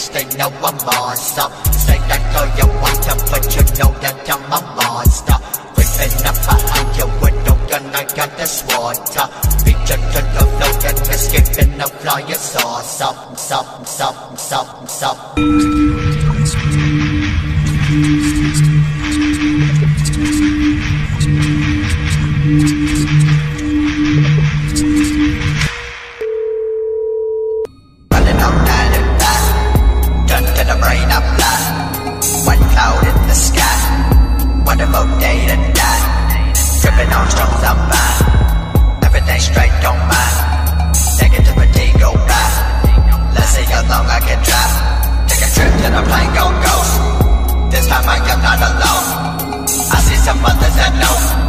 bitch, they know I'm awesome Say that girl you want to, but you know that I'm a monster. Creeping up behind you with no gun, I got the water. Reach out to the flow and escaping the fly, it's awesome Sup, sup, sup, sup What about day to die. Tripping on stones I'm back Everything straight don't mind. Negativity go back Let's see how long I can drive Take a trip to the plane go ghost. This time I am not alone. I see some others that know